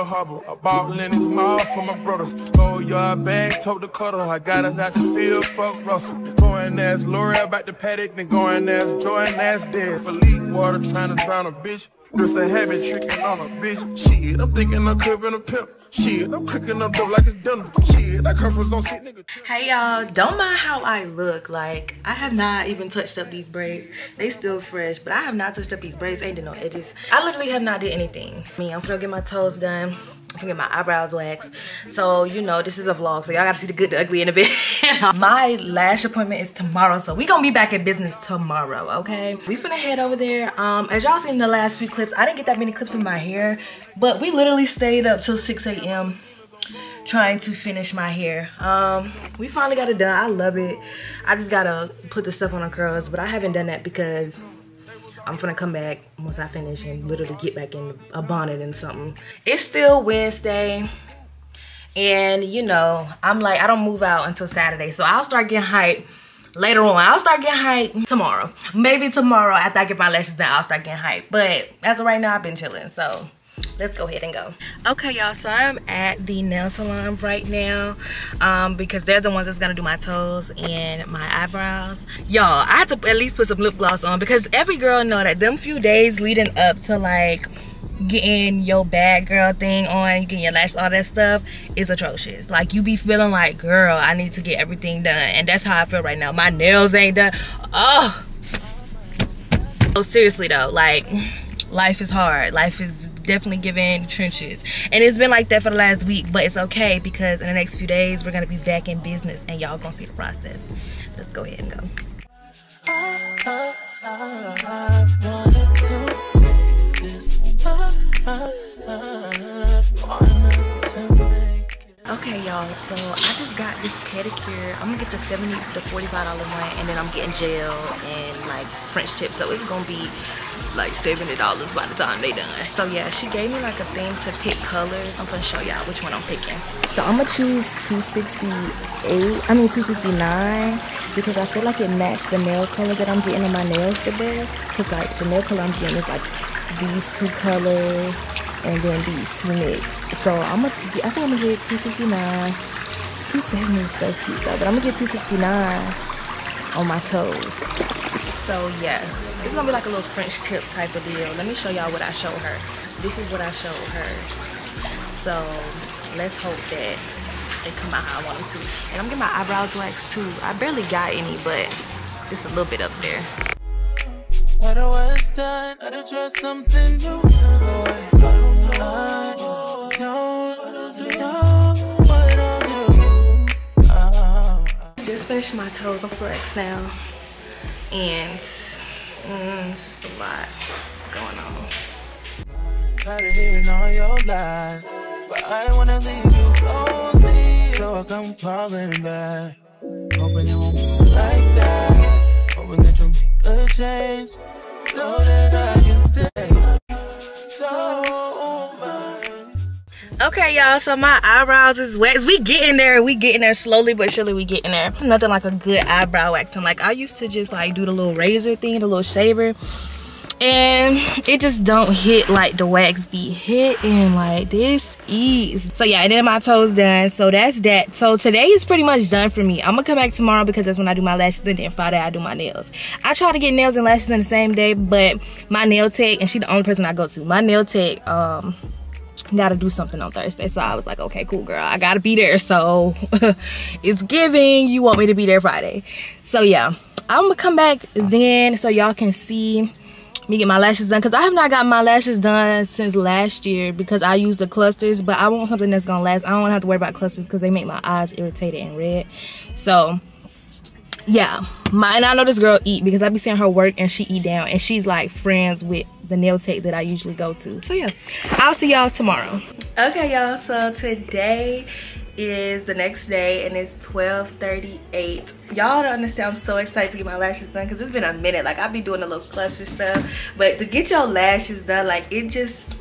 Bill Harbor. I bought Lenox Mall for my brothers. Go yard bag, tote the cutter. I got it out the field, fuck Russell. Going as L'Oreal about to paddock, then going as Jordan as dead. Philippe water trying to drown a bitch. Just a habit tricking on a bitch. Shit, I'm thinking I'm cribbing a pimp. Shit, I'm cooking up dope like it's dinner. Shit, that curse gonna see nigga. Hey y'all, don't mind how I look. Like, I have not even touched up these braids. They still fresh, but I have not touched up these braids. Ain't did no edges. I literally have not did anything. I mean, I'm gonna get my toes done. Gonna get my eyebrows waxed. So, you know, this is a vlog, so y'all gotta see the good, the ugly in a bit. my lash appointment is tomorrow, so we gonna be back in business tomorrow, okay? We finna head over there. Um, as y'all seen in the last few clips, I didn't get that many clips of my hair, but we literally stayed up till 6 a.m trying to finish my hair. Um, we finally got it done. I love it. I just gotta put the stuff on the curls, but I haven't done that because I'm gonna come back once I finish and literally get back in a bonnet and something. It's still Wednesday. And you know, I'm like, I don't move out until Saturday. So I'll start getting hyped later on. I'll start getting hyped tomorrow. Maybe tomorrow after I get my lashes done, I'll start getting hyped. But as of right now, I've been chilling. So let's go ahead and go. Okay y'all so i'm at the nail salon right now um, because they're the ones that's gonna do my toes and my eyebrows. Y'all i had to at least put some lip gloss on because every girl know that them few days leading up to like getting your bad girl thing on getting your lashes all that stuff is atrocious. Like you be feeling like girl i need to get everything done and that's how i feel right now. My nails ain't done. Oh oh seriously though like life is hard. Life is definitely giving trenches. And it's been like that for the last week but it's okay because in the next few days we're gonna be back in business and y'all gonna see the process. Let's go ahead and go. Okay, y'all, so I just got this pedicure. I'm gonna get the 70 the $45 one, and then I'm getting gel and like French tips. So it's gonna be like $70 by the time they done. So yeah, she gave me like a thing to pick colors. I'm gonna show y'all which one I'm picking. So I'm gonna choose 268, I mean 269 because I feel like it matched the nail color that I'm getting on my nails the best. Cause like the nail color I'm getting is like these two colors and then these two mixed. So I'm gonna, I think I'm gonna get 269. 270 is so cute though, but I'm gonna get 269 on my toes. So yeah, it's gonna be like a little French tip type of deal. Let me show y'all what I showed her. This is what I showed her. So let's hope that they come out how I want them to. And I'm getting my eyebrows waxed too. I barely got any, but it's a little bit up there. What I was done, I try something new. Just finished my toes on wax now, and Mm, it's just a lot going on. Tired of hearing all your lies, but I don't wanna leave you lonely. So I come calling back, hoping it won't be like that. Hoping that you'll make a change, so that I can Okay, y'all, so my eyebrows is waxed. We getting there. We getting there slowly but surely we getting there. Nothing like a good eyebrow waxing. Like I used to just like do the little razor thing, the little shaver. And it just don't hit like the wax be hitting like this ease. So yeah, and then my toes done. So that's that. So today is pretty much done for me. I'm gonna come back tomorrow because that's when I do my lashes and then Friday I do my nails. I try to get nails and lashes in the same day, but my nail tech, and she the only person I go to. My nail tech, um, gotta do something on Thursday. So I was like, okay, cool, girl. I gotta be there. So it's giving. You want me to be there Friday. So yeah, I'm gonna come back then so y'all can see me get my lashes done. Because I have not got my lashes done since last year because I use the clusters. But I want something that's gonna last. I don't have to worry about clusters because they make my eyes irritated and red. So yeah my and i know this girl eat because i be seeing her work and she eat down and she's like friends with the nail tech that i usually go to. So yeah. I'll see y'all tomorrow. Okay y'all. So today is the next day and it's 12:38. y'all don't understand. I'm so excited to get my lashes done because it's been a minute. Like i've been doing a little cluster stuff. But to get your lashes done like it just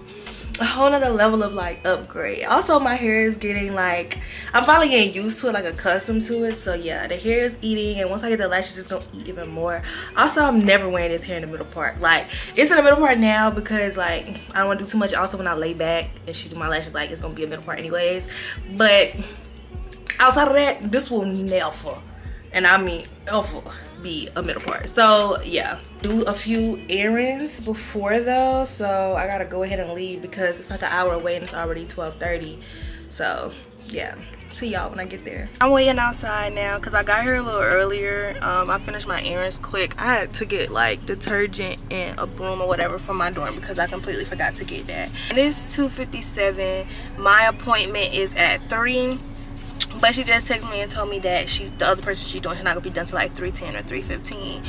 a whole nother level of like upgrade. Also my hair is getting like i'm finally getting used to it like accustomed to it. So yeah the hair is eating and once i get the lashes it's gonna eat even more. Also i'm never wearing this hair in the middle part. Like it's in the middle part now because like i don't want to do too much. Also when i lay back and she do my lashes like it's gonna be a middle part anyways. But outside of that this will never and I mean ever be a middle part. So yeah, do a few errands before though. So I gotta go ahead and leave because it's like an hour away and it's already 12:30. So yeah, see y'all when I get there. I'm waiting outside now because I got here a little earlier. Um, I finished my errands quick. I had to get like detergent and a broom or whatever from my dorm because I completely forgot to get that. And It is 2.57. My appointment is at 3 but she just texted me and told me that she the other person she's doing she's not gonna be done till like 310 or 315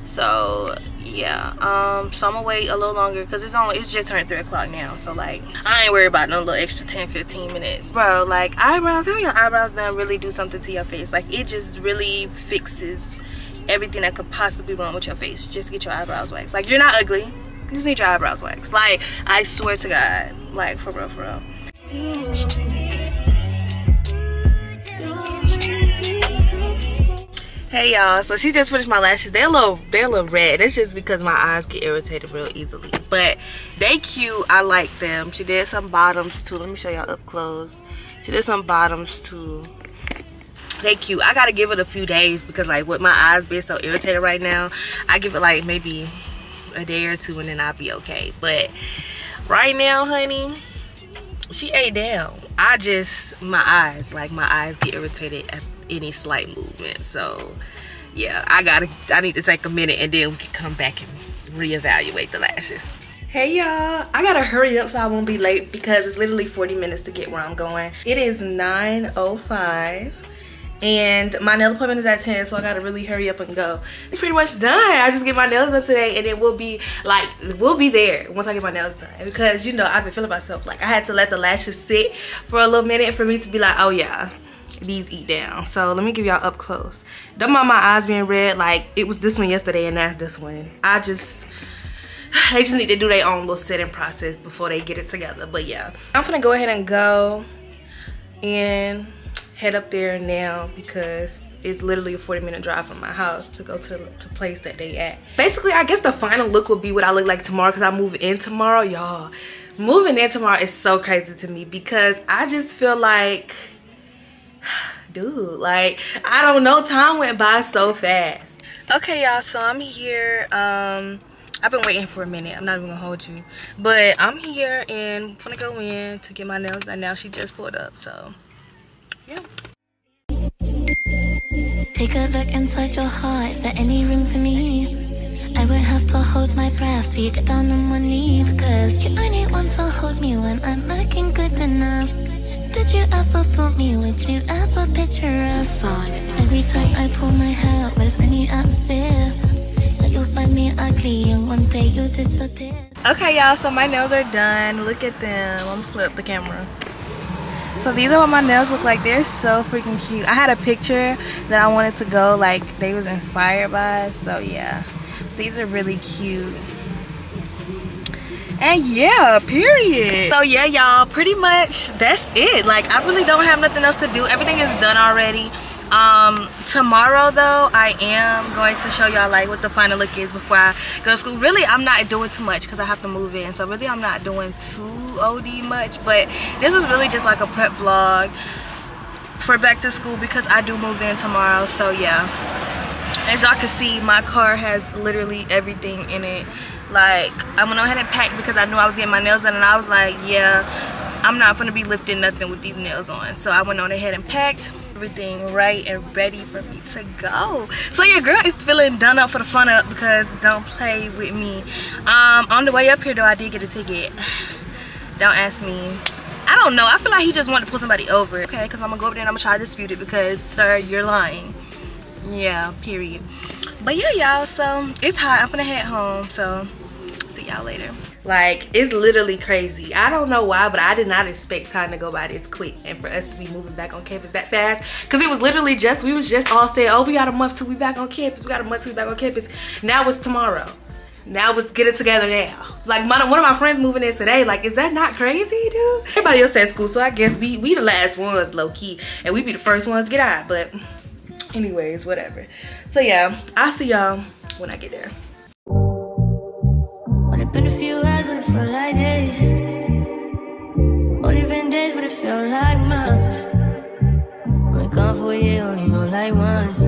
so yeah um so i'm gonna wait a little longer because it's only it's just turned three o'clock now. So like i ain't worried about no little extra 10 15 minutes. Bro like eyebrows having your eyebrows done really do something to your face. Like it just really fixes everything that could possibly wrong with your face. Just get your eyebrows waxed. Like you're not ugly. You just need your eyebrows waxed. Like i swear to god. Like for real for real Hey y'all, so she just finished my lashes. They're a little, they're a little red. It's just because my eyes get irritated real easily. But they cute. I like them. She did some bottoms too. Let me show y'all up close. She did some bottoms too. They cute. I gotta give it a few days because like with my eyes being so irritated right now, I give it like maybe a day or two and then I'll be okay. But right now, honey, she ate down. I just my eyes, like my eyes get irritated at any slight movement. So yeah i gotta i need to take a minute and then we can come back and reevaluate the lashes. Hey y'all. I gotta hurry up so i won't be late because it's literally 40 minutes to get where i'm going. It is 9:05, and my nail appointment is at 10 so i gotta really hurry up and go. It's pretty much done. I just get my nails done today and it will be like we'll be there once i get my nails done. Because you know i've been feeling myself. Like i had to let the lashes sit for a little minute for me to be like oh yeah these eat down. So let me give y'all up close. Don't mind my eyes being red. Like it was this one yesterday and that's this one. I just they just need to do their own little setting process before they get it together. But yeah. I'm gonna go ahead and go and head up there now because it's literally a 40 minute drive from my house to go to the, place that they at. Basically i guess the final look will be what i look like tomorrow because i move in tomorrow y'all. Moving in tomorrow is so crazy to me because i just feel like dude like i don't know time went by so fast. Okay y'all so i'm here um i've been waiting for a minute i'm not even gonna hold you. But i'm here and i'm gonna go in to get my nails done now she just pulled up so yeah take a look inside your heart is there any room for me I won't have to hold my breath till you get down on one knee Because you only want to hold me when I'm looking good enough did you ever fool me? Would you ever picture us? Every time I pull my hair out, there's any fear That you'll find me ugly and one day you'll disappear Okay y'all, so my nails are done. Look at them. Me flip the camera. So these are what my nails look like. They're so freaking cute. I had a picture that I wanted to go like they was inspired by. So yeah, these are really cute and yeah period so yeah y'all pretty much that's it like i really don't have nothing else to do everything is done already um tomorrow though i am going to show y'all like what the final look is before i go to school. Really i'm not doing too much because i have to move in. So really i'm not doing too od much. But this was really just like a prep vlog for back to school because i do move in tomorrow. So yeah. As y'all can see my car has literally everything in it. Like I went ahead and packed because I knew I was getting my nails done. And I was like yeah I'm not gonna be lifting nothing with these nails on. So I went on ahead and packed everything right and ready for me to go. So your girl is feeling done up for the fun up because don't play with me. Um on the way up here though I did get a ticket. Don't ask me. I don't know. I feel like he just wanted to pull somebody over. Okay because I'm gonna go over there and I'm gonna try to dispute it because sir you're lying. Yeah period. But yeah y'all so it's hot. I'm gonna head home so see y'all later like it's literally crazy i don't know why but i did not expect time to go by this quick and for us to be moving back on campus that fast because it was literally just we was just all saying oh we got a month till we back on campus we got a month till we back on campus now it's tomorrow now let's get it together now. Like my, one of my friends moving in today. Like, is that not crazy, dude? Everybody else at school, so I guess we we the last ones, low key, and we be the first ones to get out. But anyways, whatever. So yeah, I'll see y'all when I get there. Only been days, but it feels like months. Only gone for a year, only go like once.